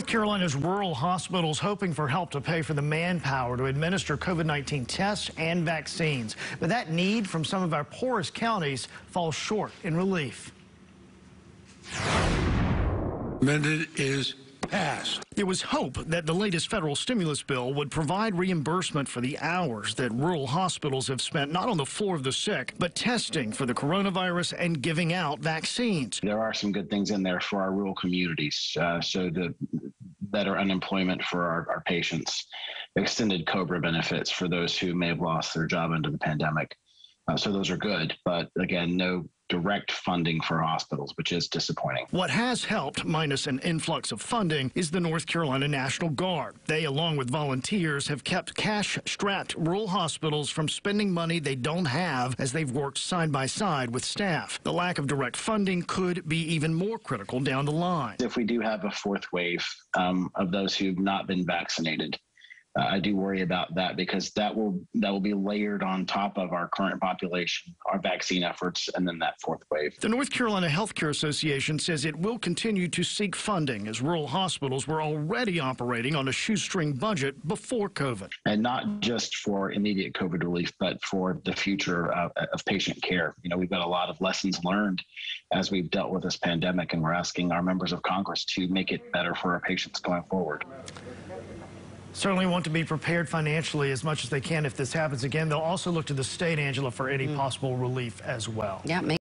North Carolina's rural hospitals hoping for help to pay for the manpower to administer COVID-19 tests and vaccines. But that need from some of our poorest counties falls short in relief. Amended is passed. There was hope that the latest federal stimulus bill would provide reimbursement for the hours that rural hospitals have spent not on the floor of the sick, but testing for the coronavirus and giving out vaccines. There are some good things in there for our rural communities. Uh, so the better unemployment for our, our patients, extended COBRA benefits for those who may have lost their job under the pandemic. Uh, so those are good, but again, no direct funding for hospitals, which is disappointing. What has helped, minus an influx of funding, is the North Carolina National Guard. They, along with volunteers, have kept cash strapped rural hospitals from spending money they don't have as they've worked side by side with staff. The lack of direct funding could be even more critical down the line. If we do have a fourth wave um, of those who've not been vaccinated, uh, I do worry about that because that will that will be layered on top of our current population, our vaccine efforts, and then that fourth wave. The North Carolina Healthcare Association says it will continue to seek funding as rural hospitals were already operating on a shoestring budget before COVID. And not just for immediate COVID relief, but for the future of, of patient care. You know, we've got a lot of lessons learned as we've dealt with this pandemic, and we're asking our members of Congress to make it better for our patients going forward certainly want to be prepared financially as much as they can if this happens again. They'll also look to the state, Angela, for any mm. possible relief as well. Yeah.